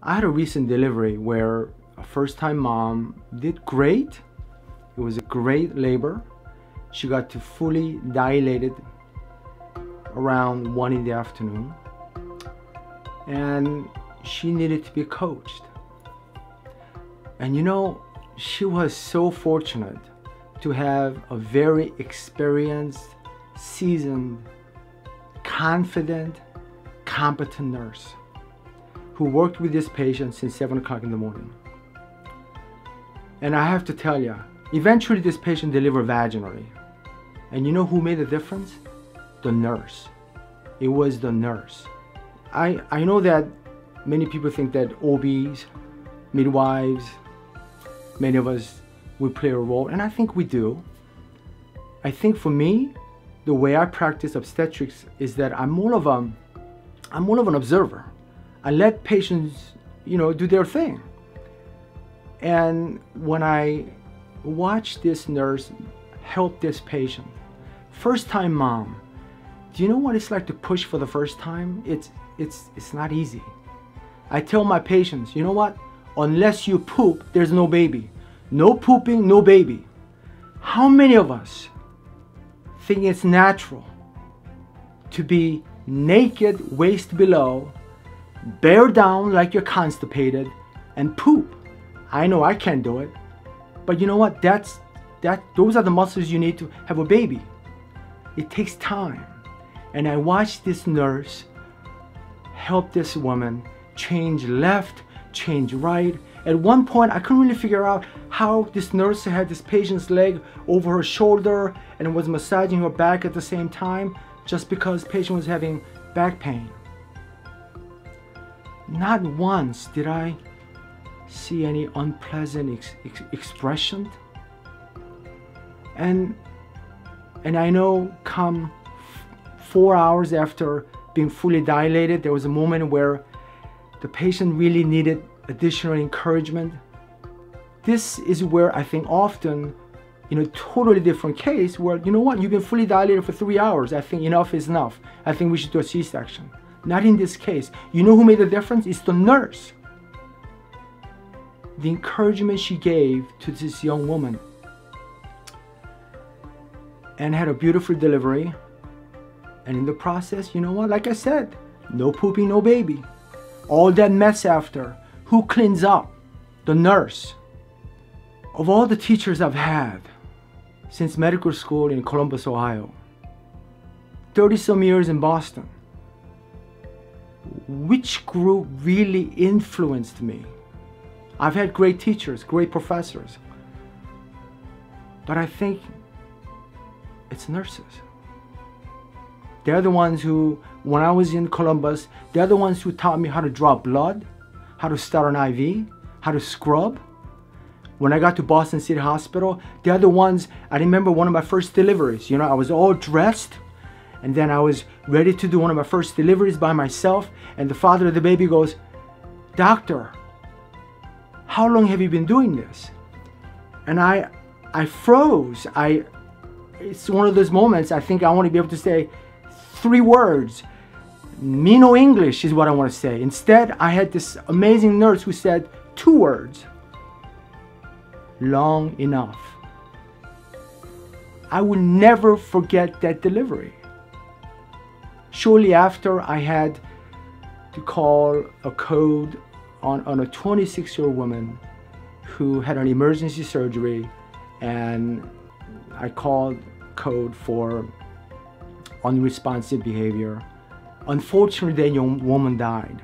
I had a recent delivery where a first time mom did great. It was a great labor. She got to fully dilated around 1 in the afternoon. And she needed to be coached. And you know, she was so fortunate to have a very experienced, seasoned, confident, competent nurse who worked with this patient since 7 o'clock in the morning. And I have to tell you, eventually this patient delivered vaginally. And you know who made the difference? The nurse. It was the nurse. I, I know that many people think that OBs, midwives, many of us we play a role, and I think we do. I think for me, the way I practice obstetrics is that I'm more of a, I'm more of an observer. I let patients, you know, do their thing. And when I watch this nurse help this patient, first time mom, do you know what it's like to push for the first time? It's it's it's not easy. I tell my patients, you know what? Unless you poop, there's no baby. No pooping, no baby. How many of us think it's natural to be naked, waist below, bear down like you're constipated, and poop? I know I can't do it. But you know what? That's that those are the muscles you need to have a baby. It takes time. And I watched this nurse help this woman change left, change right, at one point, I couldn't really figure out how this nurse had this patient's leg over her shoulder and was massaging her back at the same time just because patient was having back pain. Not once did I see any unpleasant ex ex expression. And, and I know come four hours after being fully dilated, there was a moment where the patient really needed additional encouragement. This is where I think often, in a totally different case, where you know what, you've been fully dilated for three hours. I think enough is enough. I think we should do a C-section. Not in this case. You know who made the difference? It's the nurse. The encouragement she gave to this young woman and had a beautiful delivery. And in the process, you know what? Like I said, no pooping, no baby. All that mess after, who cleans up? The nurse. Of all the teachers I've had since medical school in Columbus, Ohio, 30 some years in Boston, which group really influenced me? I've had great teachers, great professors, but I think it's nurses. They're the ones who, when I was in Columbus, they're the ones who taught me how to draw blood, how to start an IV, how to scrub. When I got to Boston City Hospital, they're the ones, I remember one of my first deliveries. You know, I was all dressed and then I was ready to do one of my first deliveries by myself. And the father of the baby goes, Doctor, how long have you been doing this? And I, I froze. I, it's one of those moments I think I want to be able to say three words me no English is what I want to say. Instead, I had this amazing nurse who said two words long enough. I will never forget that delivery. Shortly after, I had to call a code on, on a 26 year old woman who had an emergency surgery, and I called code for unresponsive behavior Unfortunately, that young woman died.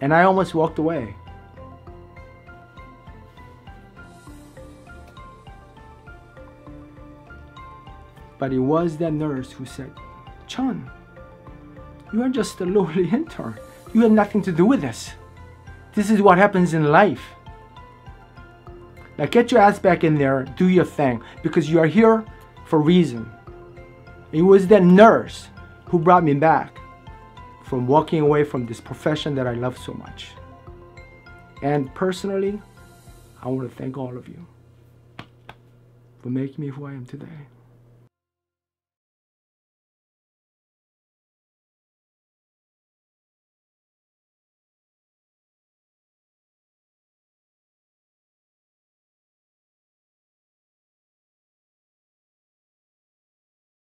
And I almost walked away. But it was that nurse who said, Chun, you are just a lowly intern. You have nothing to do with this. This is what happens in life. Now get your ass back in there, do your thing, because you are here for a reason. It was that nurse who brought me back from walking away from this profession that I love so much. And personally, I want to thank all of you for making me who I am today.